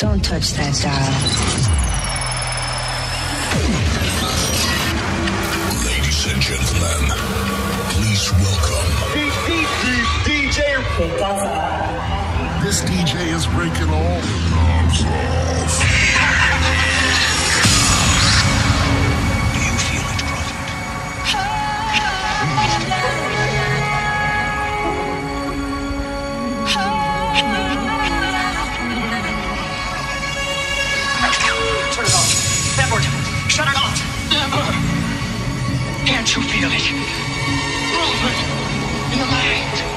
Don't touch that dial. Ladies and gentlemen, please welcome DJ This DJ is breaking all the knobs off. Can't you feel it? Movement in the mind.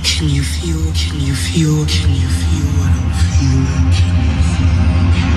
Can you feel? Can you feel? Can you feel what I'm feeling? Can you feel?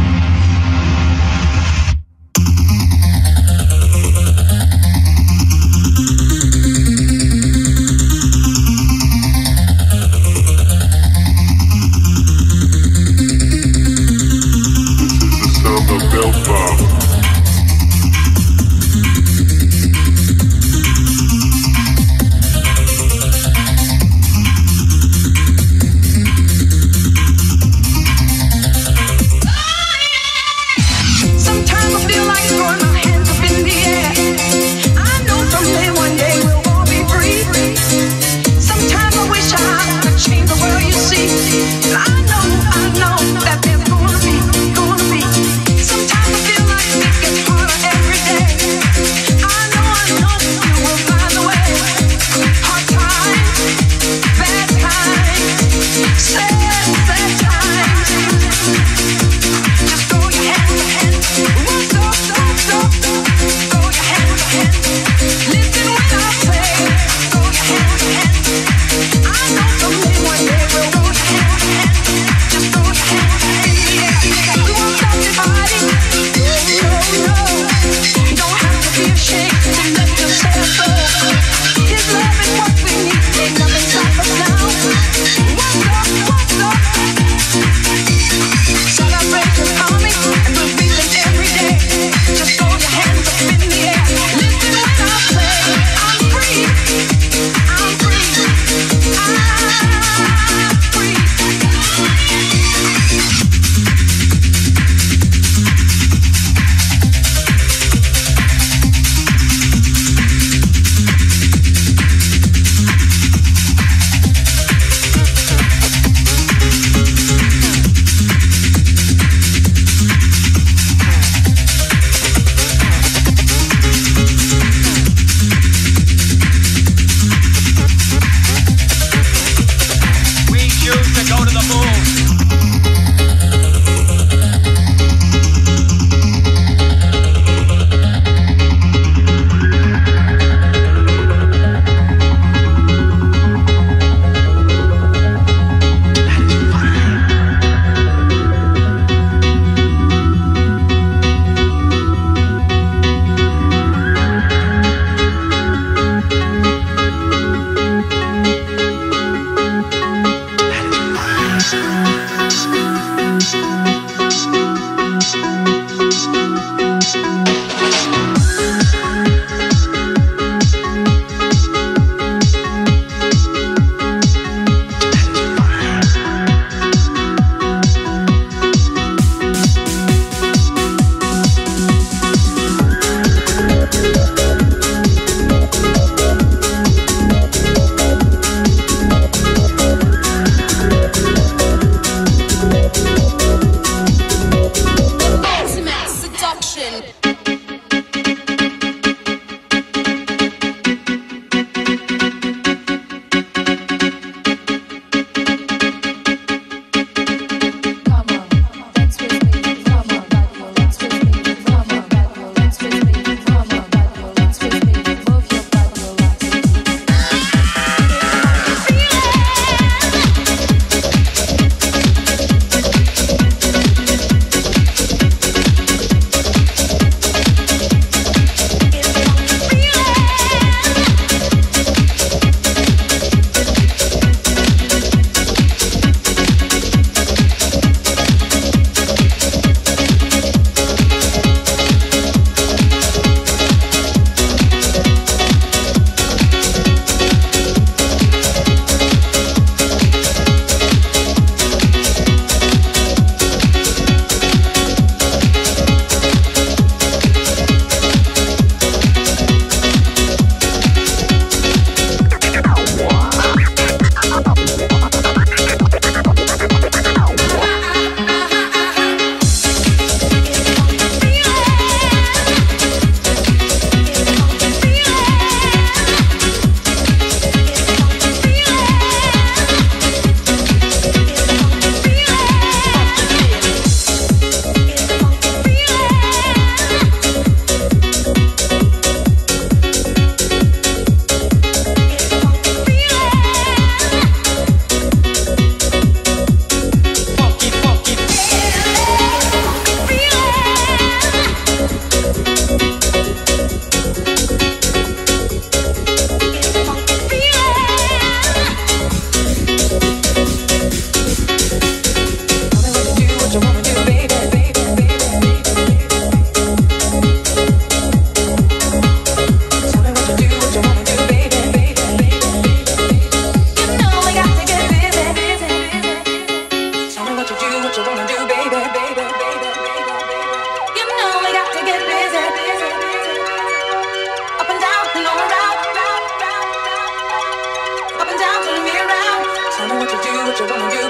就当明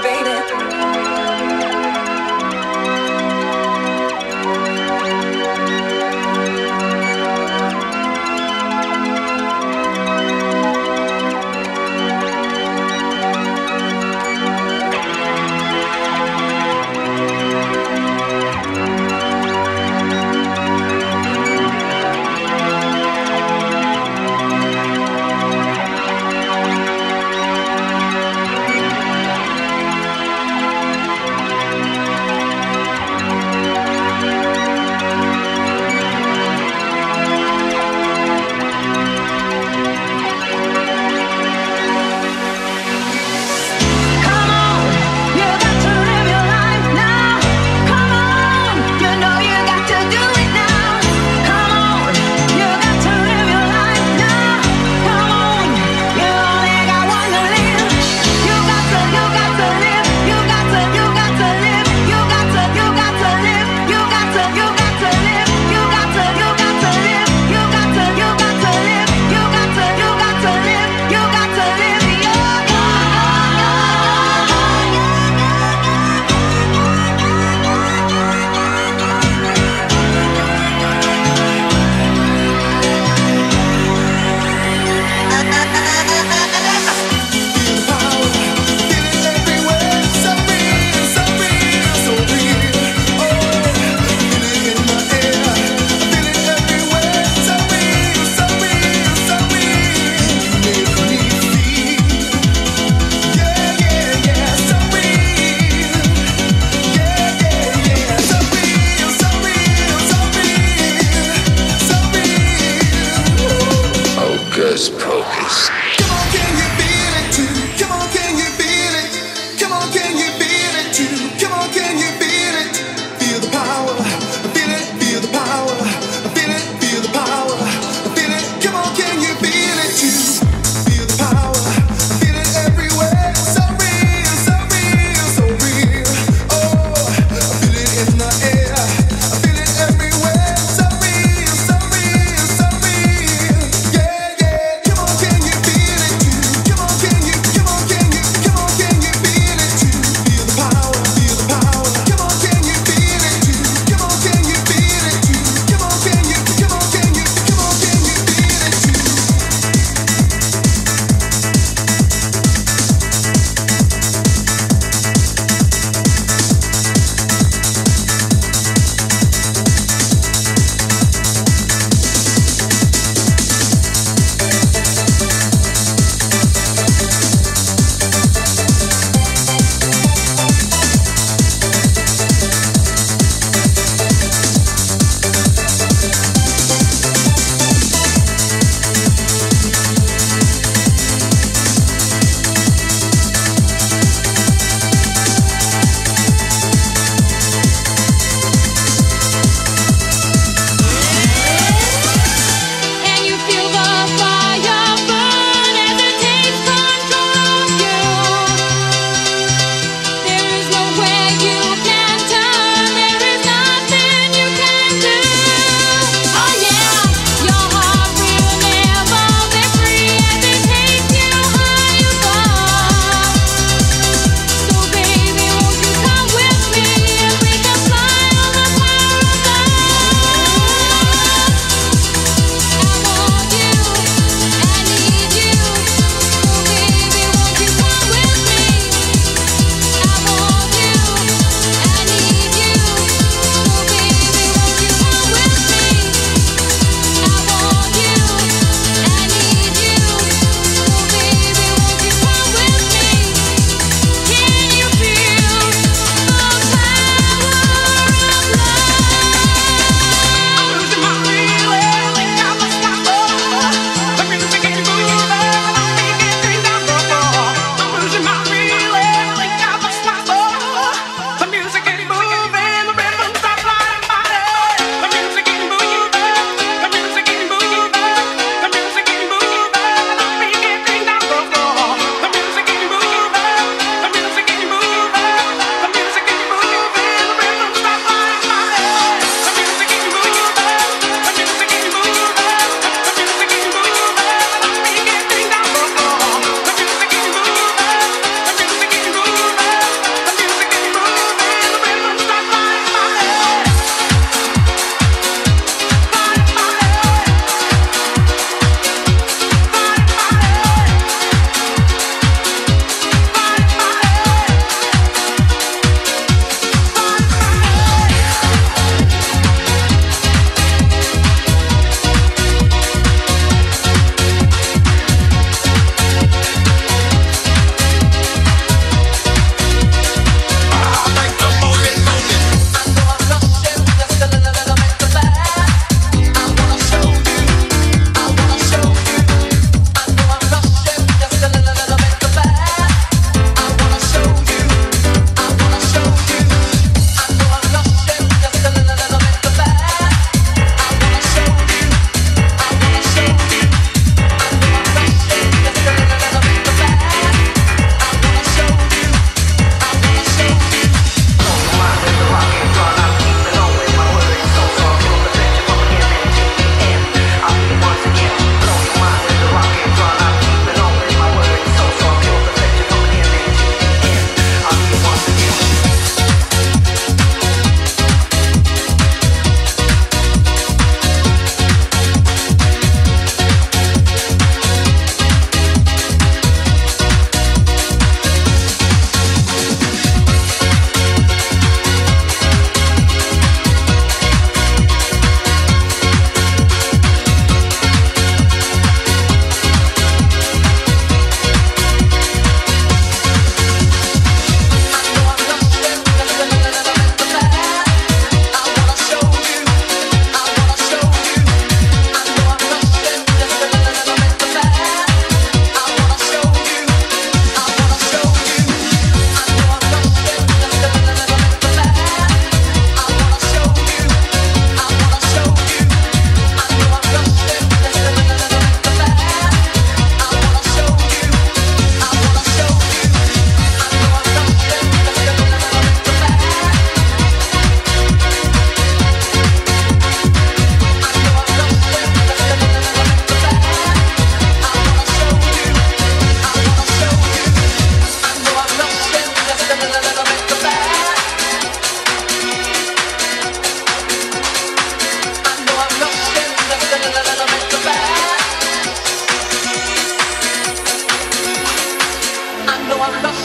합니다.